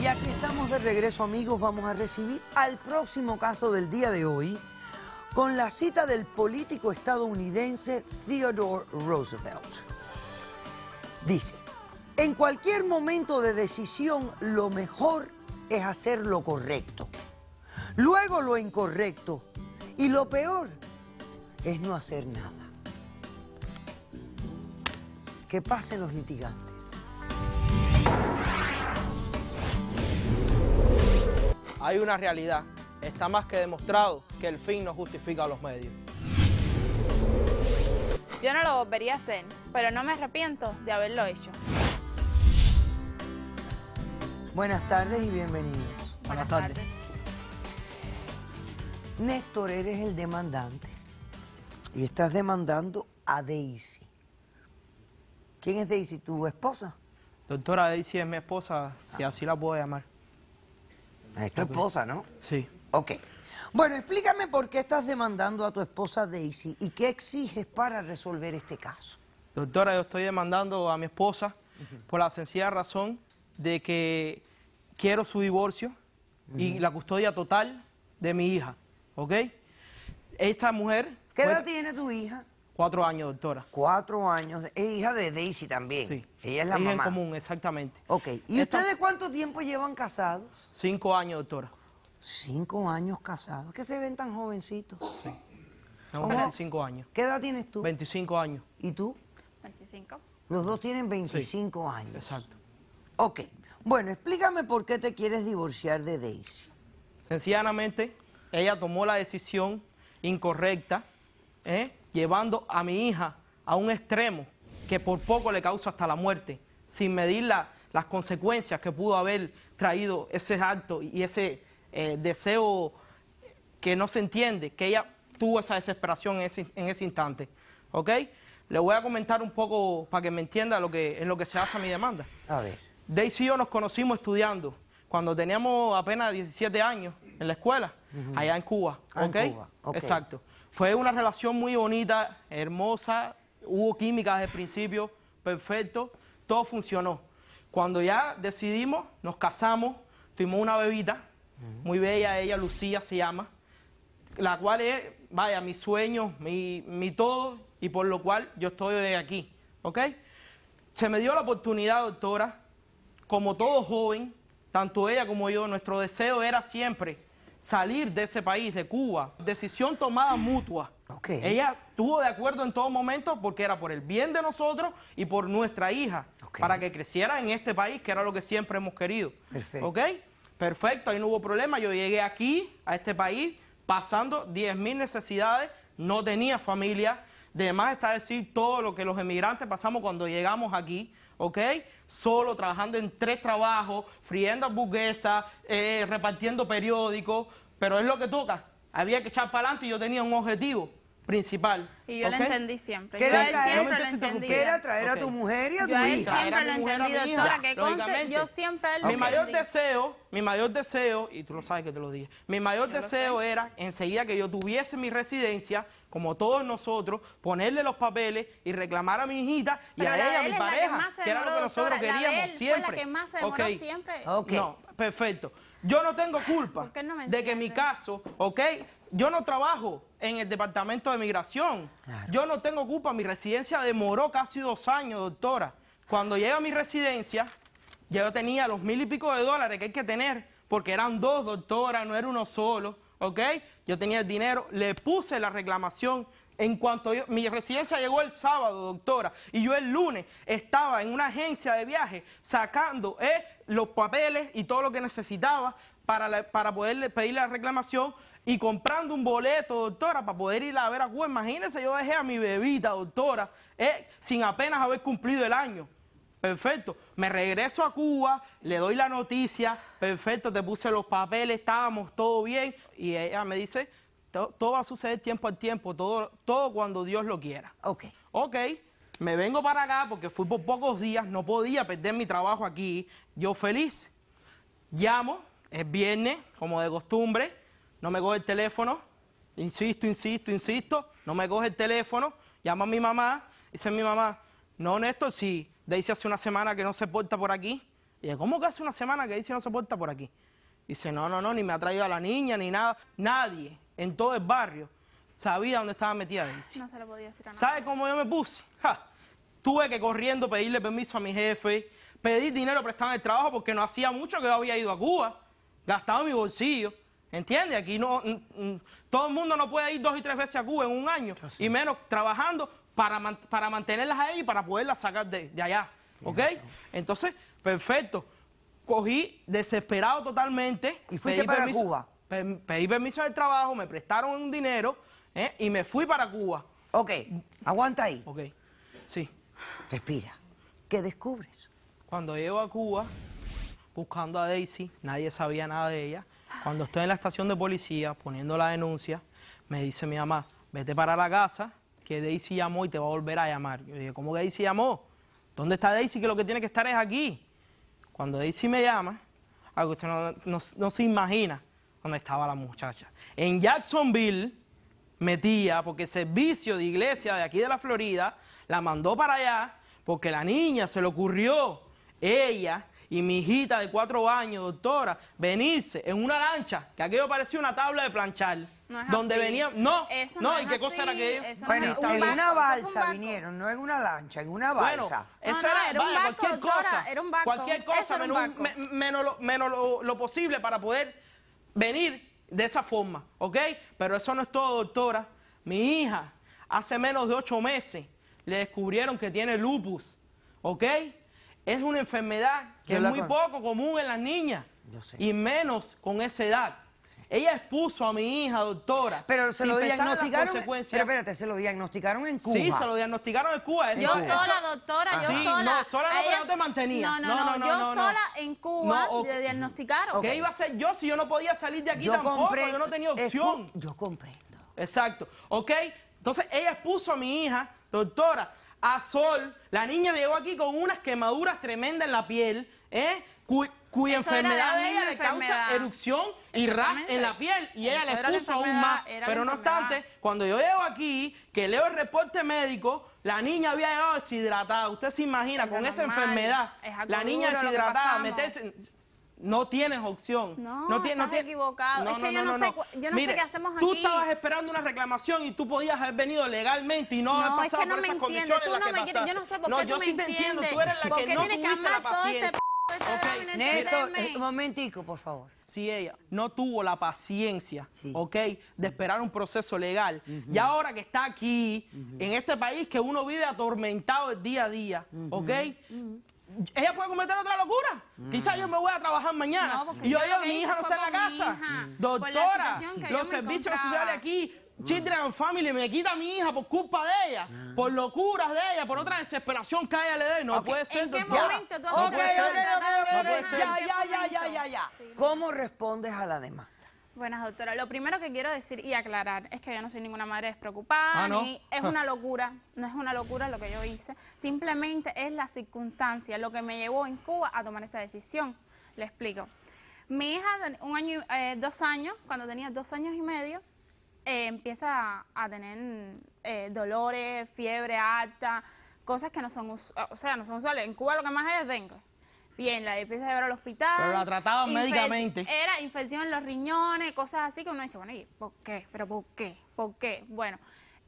Y aquí estamos de regreso, amigos. Vamos a recibir al próximo caso del día de hoy con la cita del político estadounidense Theodore Roosevelt. Dice, en cualquier momento de decisión lo mejor es hacer lo correcto, luego lo incorrecto y lo peor es no hacer nada. Que pasen los litigantes. Hay una realidad. Está más que demostrado que el fin no justifica los medios. Yo no lo volvería a hacer, pero no me arrepiento de haberlo hecho. Buenas tardes y bienvenidos. Buenas tardes. Néstor, eres el demandante y estás demandando a Daisy. ¿Quién es Daisy? ¿Tu esposa? Doctora Daisy es mi esposa, si así la puedo llamar. Es tu esposa, ¿no? Sí. Ok. Bueno, explícame por qué estás demandando a tu esposa Daisy y qué exiges para resolver este caso. Doctora, yo estoy demandando a mi esposa por la sencilla razón de que quiero su divorcio y la custodia total de mi hija, ¿ok? Esta mujer... ¿Qué fue- edad tiene tu hija? Cuatro años, doctora. Cuatro años. Es hija de Daisy también. Sí. Ella es la Hija mamá. en común, exactamente. Ok. ¿Y Esta- ustedes cuánto tiempo llevan casados? Cinco años, doctora. Cinco años casados. ¿Qué se ven tan jovencitos? Tengo ¿Cómo? 25 años. ¿Qué edad tienes tú? 25 años, ¿Y tú? 25. Los dos tienen 25 años. exacto. Ok. Bueno, explícame por qué te quieres divorciar de Daisy. Sencillamente, ella tomó la decisión incorrecta, ¿eh? Llevando a mi hija a un extremo que por poco le causa hasta la muerte, sin medir la- las consecuencias que pudo haber traído ese acto y ese eh, deseo que no se entiende, que ella tuvo esa desesperación en ese, en ese instante. ¿Ok? Le voy a comentar un poco para que me entienda lo que, en lo que se hace mi demanda. A ver. Daisy y yo nos conocimos estudiando cuando teníamos apenas 17 años en la escuela, allá en Cuba. Ah, en ¿ok? Cuba, ok. Exacto. Fue una relación muy bonita, hermosa, hubo química desde el principio, perfecto, todo funcionó. Cuando ya decidimos, nos casamos, tuvimos una bebita, muy bella, ella Lucía se llama, la cual es, vaya, mi sueño, mi, mi todo, y por lo cual yo estoy hoy aquí, ¿ok? Se me dio la oportunidad, doctora, como todo joven, tanto ella como yo, nuestro deseo era siempre salir de ese país, de Cuba. Decisión tomada mutua. Ok. Ella estuvo de acuerdo en todo momento porque era por el bien de nosotros y por nuestra hija, para que creciera en este país, que era lo que siempre hemos querido. Perfecto. ¿Ok? Perfecto, ahí no hubo problema. Yo llegué aquí, a este país, pasando 10.000 necesidades, no tenía familia. De más está decir todo lo que los emigrantes pasamos cuando llegamos aquí, ¿ok? Solo trabajando en tres trabajos, friendo hamburguesas, eh, repartiendo periódicos, pero es lo que toca. Había que echar para adelante y yo tenía un objetivo principal. Y yo ¿ok? lo entendí siempre. ¿Qué Yo era traer? siempre No. ¿Qué era traer a tu mujer y a tu Yo hija? A siempre lo hija, que conste, lógicamente. yo siempre lo Mi mayor deseo, mi mayor deseo, y tú lo sabes que te lo dije, mi mayor Yo deseo era enseguida que yo tuviese mi residencia, como todos nosotros, ponerle los papeles y reclamar a mi hijita y Pero a la ella, a mi la que pareja, se que era lo que nosotros doctora. La de queríamos él fue siempre. la que más se demoró siempre. No, perfecto. Yo no tengo culpa ¿Por qué no me de que mi caso, ¿ok? Yo no trabajo en el departamento de migración. Claro. Yo no tengo culpa. Mi residencia demoró casi dos años, doctora. Cuando llega a mi residencia, yo tenía los mil y pico de dólares que hay que tener, porque eran dos, doctora, no era uno solo, ¿ok? Yo tenía el dinero, le puse la reclamación. En cuanto yo, mi residencia llegó el sábado, doctora, y yo el lunes estaba en una agencia de viaje sacando eh, los papeles y todo lo que necesitaba para, la- para poderle pedir la reclamación y comprando un boleto, doctora, para poder ir a ver a Cuba. Imagínense, yo dejé a mi bebita, doctora, eh, sin apenas haber cumplido el año. Perfecto. Me regreso a Cuba, le doy la noticia, perfecto, te puse los papeles, estábamos todo bien. Y ella me dice, "To- todo va a suceder tiempo al tiempo, todo, todo cuando Dios lo quiera. Ok. Ok, me vengo para acá porque fui por pocos días, no podía perder mi trabajo aquí, yo feliz. Llamo, es viernes, como de costumbre, no me coge el teléfono, insisto, insisto, insisto, no me coge el teléfono. llama a mi mamá, dice mi mamá, no, Néstor, si Daisy hace una semana que no se porta por aquí. Y yo, ¿cómo que hace una semana que Daisy no se porta por aquí? Dice, no, no, no, ni me ha traído a la niña, ni nada. Nadie en todo el barrio sabía dónde estaba metida Daisy. No se lo podía decir a nadie. ¿Sabe cómo yo me puse? Ja, tuve que corriendo pedirle permiso a mi jefe, pedir dinero prestado en el trabajo porque no hacía mucho que yo había ido a Cuba, gastado mi bolsillo. ¿Entiendes? Aquí no, todo el mundo no puede ir dos y tres veces a Cuba en un año, y menos trabajando para, man- para mantenerlas ahí y para poderlas sacar de, de allá. ¿Ok? Entonces, perfecto. Cogí desesperado totalmente. ¿Y fuiste para Cuba? pe- Pedí permiso del trabajo, me prestaron un dinero ¿eh? y me fui para Cuba. Ok, aguanta ahí. Ok, sí. Respira. ¿Qué descubres? Cuando llego a Cuba, buscando a Daisy, nadie sabía nada de ella. Cuando estoy en la estación de policía poniendo la denuncia, me dice mi mamá, vete para la casa, que Daisy llamó y te va a volver a llamar. Yo dije, ¿cómo que Daisy llamó? ¿Dónde está Daisy? Que lo que tiene que estar es aquí. Cuando Daisy me llama, algo usted no, se imagina dónde estaba la muchacha. En Jacksonville, metía, porque servicio de iglesia de aquí de la Florida la mandó para allá, porque la niña se le ocurrió, ella y mi hijita de cuatro años, doctora, venirse en una lancha, que aquello parecía una tabla de planchar, No donde así. venía, no, Eso no, no ¿y qué cosa era aquello? no Bueno, un en una un balsa vinieron, no en una lancha, en una Bueno, balsa. eso No, no, era, era un barco, cualquier doctora, cosa, era un barco. cualquier cosa, un menos, me- menos lo, menos lo- lo posible para poder venir de esa forma, ¿ok? Pero eso no es todo, doctora. Mi hija, hace menos de ocho meses, le descubrieron que tiene lupus, ¿ok? Es una enfermedad que es muy con- poco común en las niñas, Yo sé. y menos con esa edad. Ella expuso a mi hija, doctora, Pero se lo diagnosticaron. consecuencias. Pero espérate, se lo diagnosticaron en Cuba. Sí, se lo diagnosticaron en Cuba. eso- Yo eso- sola, doctora, yo Sí, sola. no, sola no, pero no te mantenía. No, no, No, no, no, no, yo no, no. sola en Cuba le diagnosticaron. ¿Qué iba a hacer yo si yo no podía salir de aquí Yo tampoco? Yo no tenía Escu- opción. Yo comprendo. Exacto. ¿Ok? Entonces ella expuso a mi hija, doctora, a sol. La niña llegó aquí con unas quemaduras tremendas en la piel, ¿eh? Cu- cuya Eso enfermedad de ella le causa erupción y ras en la piel. Y ella le expuso aún más. Pero no obstante, cuando yo llego aquí, que leo el reporte médico, la niña había llegado deshidratada. Usted se imagina, Es con esa enfermedad, Es la niña deshidratada, meterse... No tienes opción. No, tiene- estás equivocado. Es que yo no sé yo no sé qué hacemos Tú aquí. estabas esperando una reclamación y tú podías haber venido legalmente y no, No, haber es pasado que no por me esas entiendes, condiciones tú en las no que me pasaste. yo no sé por no, qué yo tú sí me te entiendo, tú eres la ¿Por que no tienes que tuviste la amar todo este paciencia. no eh, un momentico, por favor. si ella no tuvo la paciencia, Sí. ¿ok? De esperar un proceso legal, y ahora que está aquí, en este país que uno vive atormentado el día a día, ¿ok? Ella puede cometer otra locura. Quizás yo me voy a trabajar mañana No, y que mi hija no está en la casa. hija, por la Doctora, los servicios sociales aquí, Children and Family, me quita a mi hija por culpa de ella, por locuras de ella, por otra desesperación que a ella le dé. No puede ser, ¿En qué momento tú No puede ser. ya, ya, ya, ya, ya. ¿Cómo respondes a la demanda? Buenas, doctora. Lo primero que quiero decir y aclarar es que yo no soy ninguna madre despreocupada, Ah, ¿no? ni es una locura, no es una locura lo que yo hice. Simplemente es la circunstancia, lo que me llevó en Cuba a tomar esa decisión. Le explico. Mi hija, un año, y- eh, dos años, cuando tenía dos años y medio, eh, empieza a tener eh, dolores, fiebre alta, cosas que no son, o sea, no son usuales. En Cuba lo que más es dengue. Bien, la empieza a llevar al hospital. Pero la trataban médicamente. Era infección en los riñones, cosas así que uno dice, bueno, ¿y por qué? ¿Pero por qué? ¿Por qué? Bueno,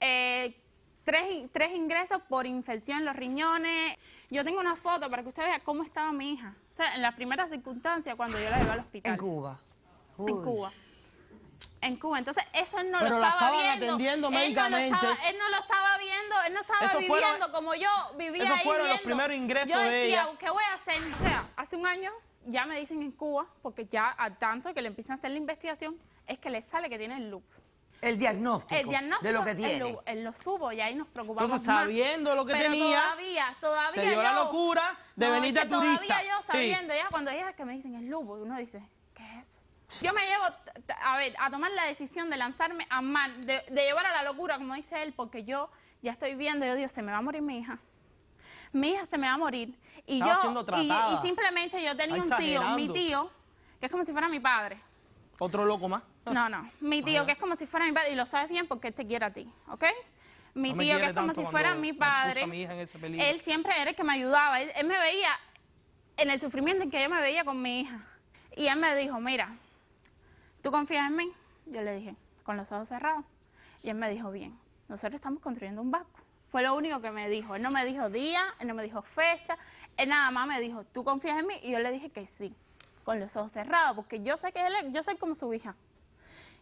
eh, tres, tres ingresos por infección en los riñones. Yo tengo una foto para que usted vea cómo estaba mi hija. O sea, en las primeras circunstancias cuando yo la llevé al hospital. En Cuba. En. Cuba. En Cuba. Entonces, eso él no Pero lo la estaba estaban viendo. atendiendo Él no lo médicamente. estaba- Él no lo estaba viendo, él no estaba Esos viviendo fueron- como yo vivía esos fueron los primeros ingresos yo de decía, ella. ¿qué voy a hacer? O sea, hace un año ya me dicen en Cuba, porque ya al tanto de que le empiezan a hacer la investigación, es que le sale que tiene el lupus. El diagnóstico, El diagnóstico de lo que él tiene. lo, él lo subo y ahí nos preocupamos Entonces, más. sabiendo lo que Pero tenía, todavía, todavía te dio la yo- locura de No, venir de turista. Todavía yo Sí. sabiendo, ya cuando ellas que me dicen es lupus, uno dice, ¿qué es eso? Yo me llevo, a ver, a tomar la decisión de lanzarme a mal, de, de llevar a la locura, como dice él, porque yo ya estoy viendo, yo digo, se me va a morir mi hija. Mi hija se me va a morir. Y Estaba yo, siendo y, tratada. y simplemente yo tenía un tío, mi tío, que es como si fuera mi padre. Otro loco más. No, no. Mi tío, que es como si fuera mi padre, y lo sabes bien porque él te quiere a ti, ¿ok? Mi No tío, que es como si fuera mi padre, mi hija en ese él siempre era el que me ayudaba. Él, él me veía en el sufrimiento en que yo me veía con mi hija. Y él me dijo, mira, ¿tú confías en mí? Yo le dije, con los ojos cerrados. Y él me dijo, bien, nosotros estamos construyendo un barco. Fue lo único que me dijo. Él no me dijo día, él no me dijo fecha. Él nada más me dijo, ¿tú confías en mí? Y yo le dije que sí, con los ojos cerrados, porque yo sé que él, yo soy como su hija.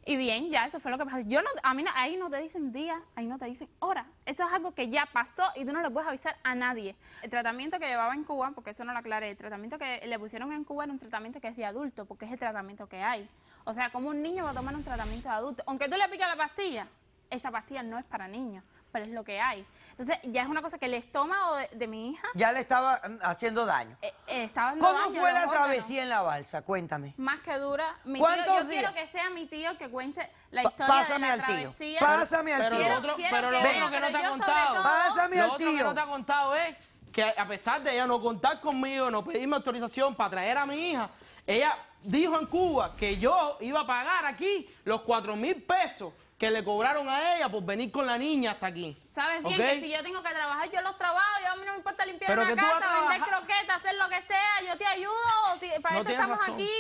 Y bien, ya eso fue lo que pasó. Yo no, a mí no- ahí no te dicen día, ahí no te dicen hora. Eso es algo que ya pasó y tú no le puedes avisar a nadie. El tratamiento que llevaba en Cuba, porque eso no lo aclaré, el tratamiento que le pusieron en Cuba era un tratamiento que es de adulto, porque es el tratamiento que hay. O sea, como un niño va a tomar un tratamiento de adulto. Aunque tú le piques la pastilla, esa pastilla no es para niños, pero es lo que hay. Entonces, ya es una cosa que el estómago de, de mi hija Ya le estaba mm, haciendo daño. eh, eh, estaba dando ¿Cómo daño fue la órganos. travesía en la balsa? Cuéntame. Más que dura. Mi ¿Cuántos tío, yo días? quiero que sea mi tío que cuente la Pa- historia pásame de la al tío. travesía. Pásame al Pero tío. lo otro, Quiero pero que lo vea, otro que pero no te ha yo sobre contado. todo- Pásame lo al otro que tío. no te ha contado es que a pesar de ella no contar conmigo, no pedirme autorización para traer a mi hija, ella dijo en Cuba que yo iba a pagar aquí los cuatro mil pesos que le cobraron a ella por venir con la niña hasta aquí. Sabes bien que si yo tengo que trabajar, yo los trabajo. Yo a mí no me importa limpiar Pero una que tú vas a casa, vender croquetas, hacer lo que sea. Yo te ayudo. Si, para No eso estamos razón, aquí.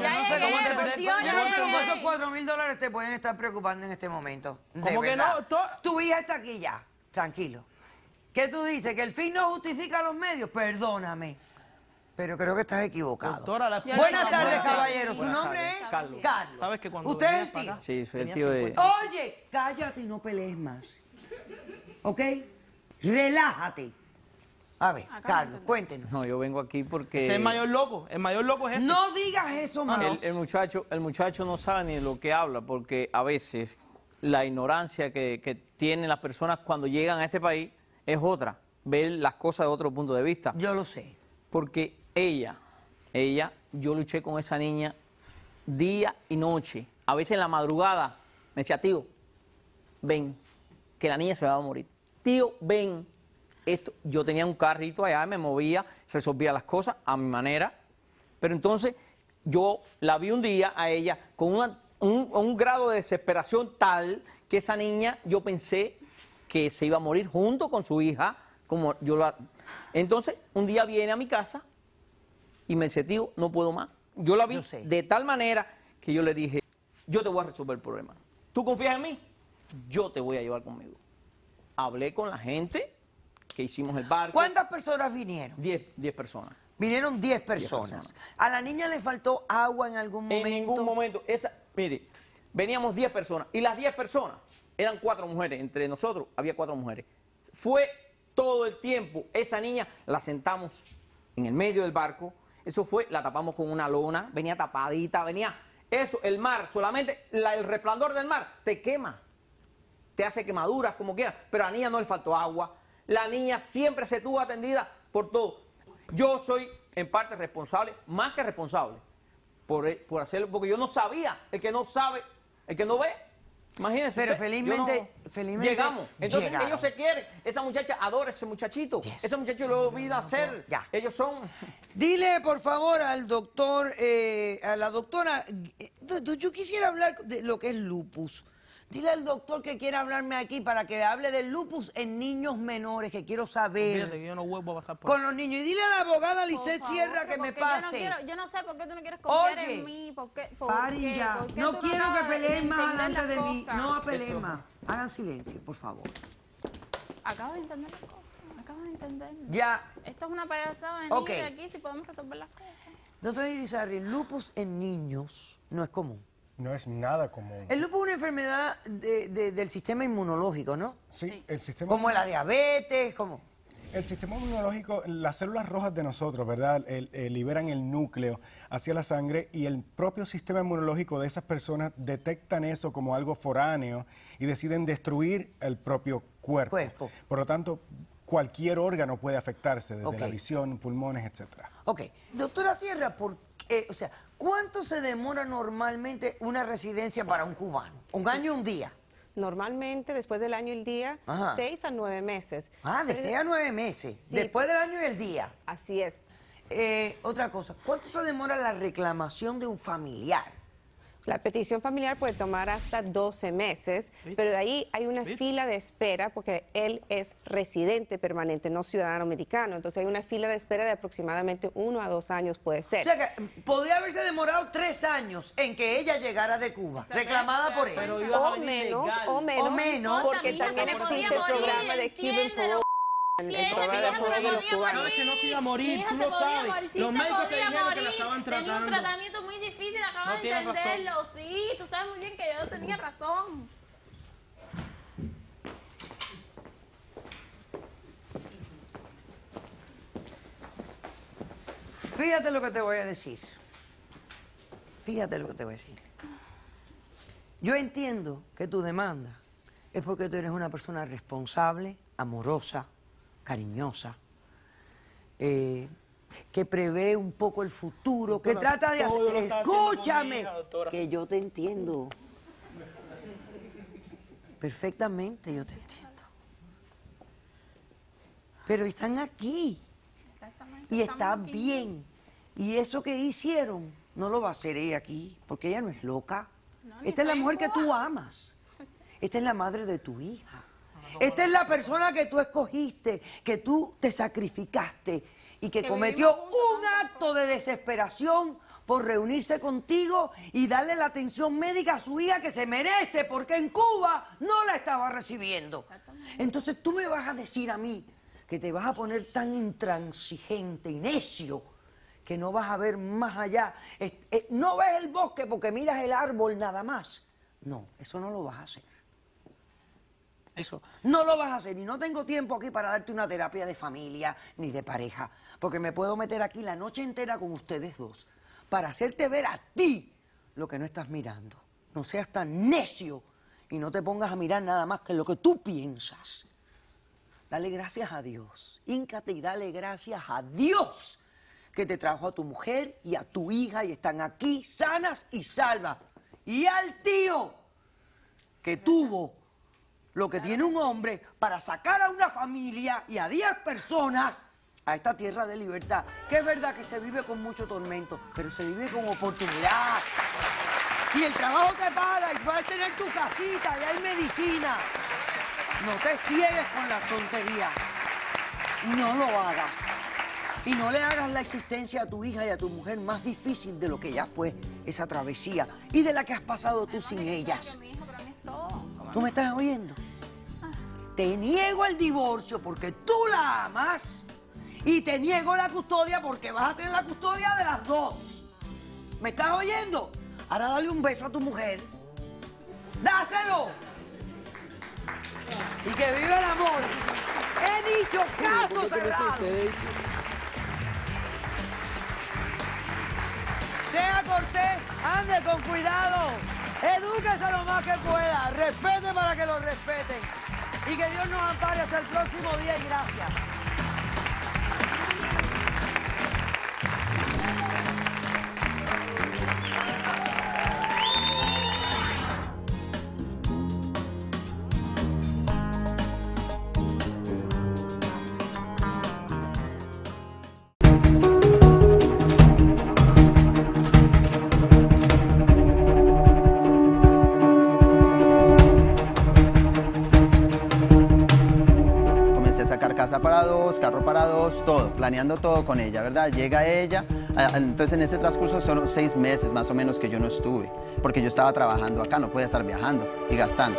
Ya no sé llegué, cómo entender- tío, yo ya no sé Con cómo llegué. esos cuatro mil dólares te pueden estar preocupando en este momento. De ¿Cómo que no? To- Tu hija está aquí ya. Tranquilo. ¿Qué tú dices? ¿Que el fin no justifica los medios? Perdóname. Pero creo que estás equivocado. Doctora, la Yo Buenas tardes, caballero. ¿Su nombre es? Carlos. ¿Sabes que cuando ¿Usted es el tío? acá, Sí, soy el tío de- 50. Oye, cállate y no pelees más. ¿Ok? Relájate. A ver, Acá Carlos, no cuéntenos. No, yo vengo aquí porque Es el mayor loco, el mayor loco es este. No digas eso, el, más. el muchacho, el muchacho no sabe ni de lo que habla, porque a veces la ignorancia que, que tienen las personas cuando llegan a este país es otra, ver las cosas de otro punto de vista. Yo lo sé. Porque ella, ella, yo luché con esa niña día y noche. A veces en la madrugada me decía, tío, ven, que la niña se va a morir. Tío, ven. Esto, yo tenía un carrito allá, me movía, resolvía las cosas a mi manera. Pero entonces yo la vi un día a ella con una- un, grado de desesperación tal que esa niña yo pensé que se iba a morir junto con su hija, como yo la... Entonces, un día viene a mi casa y me dice, tío, no puedo más. Yo la vi Yo de tal manera que yo le dije, yo te voy a resolver el problema. ¿Tú confías en mí? Yo te voy a llevar conmigo. Hablé con la gente que hicimos el barco. ¿Cuántas personas vinieron? Diez, diez personas. Vinieron 10 personas. personas. ¿A la niña le faltó agua en algún momento? En ningún momento, esa, mire, veníamos 10 personas y las 10 personas eran cuatro mujeres, entre nosotros había cuatro mujeres. Fue todo el tiempo, esa niña la sentamos en el medio del barco, eso fue, la tapamos con una lona, venía tapadita, venía, eso, el mar, solamente la- el resplandor del mar te quema, te hace quemaduras como quieras, pero a la niña no le faltó agua, la niña siempre se tuvo atendida por todo. Yo soy en parte responsable, más que responsable, por, e- por hacerlo, porque yo no sabía, el que no sabe, el que no ve, imagínense. Pero usted, felizmente- yo no- felizmente llegamos. Entonces llegaron. ellos se quieren, esa muchacha adora ese muchachito, Yes. ese muchacho lo olvida hacer, Ya. ellos son... Dile, por favor, al doctor, eh, a la doctora, eh, yo quisiera hablar de lo que es lupus. Dile al doctor que quiera hablarme aquí para que hable del lupus en niños menores, que quiero Fíjate que saber yo no vuelvo a pasar por con los niños. Y dile a la abogada Lisette favor, Sierra que me porque Yo no, pase. quiero- yo no sé por qué tú no quieres confiar Oye, en mí. ¿Por qué? ¿Por Paren qué? ya. ¿Por qué No quiero que peleen más entender delante las de mí. No peleen más. Hagan silencio, por favor. Acabas de entender las cosas. Acabas de entender. Ya, Esto es una payasada venir Ok. de aquí si podemos resolver las cosas. doctor Irizarry, el lupus en niños no es común. No es nada común. El lupus es una enfermedad de- de- del sistema inmunológico, ¿no? Sí, el sistema, Como la diabetes, como... el sistema inmunológico, las células rojas de nosotros, ¿verdad? El- eh, liberan el núcleo hacia la sangre y el propio sistema inmunológico de esas personas detectan eso como algo foráneo y deciden destruir el propio cuerpo. Cuerpo. Por lo tanto, cualquier órgano puede afectarse, desde la visión, pulmones, etcétera. Ok, doctora Sierra, ¿por qué? o sea, ¿cuánto se demora normalmente una residencia para un cubano? ¿Un año o un día? Normalmente, después del año y el día, Ajá. seis a nueve meses. Ah, de seis a nueve meses, Sí. después del año y el día. Así es. Eh, otra cosa, ¿cuánto se demora la reclamación de un familiar? La petición familiar puede tomar hasta 12 meses, pero de ahí hay una fila de espera porque él es residente permanente, no ciudadano americano. Entonces hay una fila de espera de aproximadamente uno a dos años puede O ser. sea que podría haberse demorado tres años en que ella llegara de Cuba, reclamada por él. O menos, o menos, O menos. porque también existe el programa de Cuban entiéndelo. Parole, el programa de los cubanos. Veces no se iba a morir, tú lo sabes. morir, sí Los médicos te dijeron que la morir. estaban Tenía un tratando. tratamiento muy difícil, acabas No de razón. entenderlo. Sí, tú sabes muy bien que yo tenía razón. Fíjate lo que te voy a decir. Fíjate lo que te voy a decir. Yo entiendo que tu demanda es porque tú eres una persona responsable, amorosa, cariñosa, eh, que prevé un poco el futuro, que trata de hacer... Escúchame, hija, que yo te entiendo. Perfectamente, yo te entiendo. Pero están aquí Exactamente. y está aquí. bien. Y eso que hicieron no lo va a hacer ella aquí, porque ella no es loca. No, Esta es la mujer que tú amas. Esta es la madre de tu hija. Esta es la persona que tú escogiste, que tú te sacrificaste y que, Que cometió un acto de desesperación por reunirse contigo y darle la atención médica a su hija que se merece, porque en Cuba no la estaba recibiendo. Entonces tú me vas a decir a mí que te vas a poner tan intransigente y necio que no vas a ver más allá. Eh, no ves el bosque porque miras el árbol nada más. No, eso no lo vas a hacer. Eso no lo vas a hacer y no tengo tiempo aquí para darte una terapia de familia ni de pareja, porque me puedo meter aquí la noche entera con ustedes dos para hacerte ver a ti lo que no estás mirando. No seas tan necio y no te pongas a mirar nada más que lo que tú piensas. Dale gracias a Dios. Híncate y dale gracias a Dios que te trajo a tu mujer y a tu hija y están aquí sanas y salvas. Y al tío que tuvo lo que tiene un hombre para sacar a una familia y a 10 personas a esta tierra de libertad. Que es verdad que se vive con mucho tormento, pero se vive con oportunidad. Y el trabajo te paga y puedes tener tu casita y hay medicina. No te ciegues con las tonterías. No lo hagas. Y no le hagas la existencia a tu hija y a tu mujer más difícil de lo que ya fue esa travesía y de la que has pasado tú sin ellas. ¿Tú me estás oyendo? Te niego el divorcio porque tú la amas y te niego la custodia porque vas a tener la custodia de las dos. ¿Me estás oyendo? Ahora dale un beso a tu mujer. ¡Dáselo! Y que viva el amor. He dicho caso cerrado. Sea cortés, ande con cuidado, edúquese lo más que pueda, respete para que lo respeten. Y que Dios nos ampare hasta el próximo día y gracias. Carro para dos, todo, planeando todo con ella, ¿verdad? Llega ella, a- entonces en ese transcurso son seis meses más o menos que yo no estuve, porque yo estaba trabajando acá, no podía estar viajando y gastando.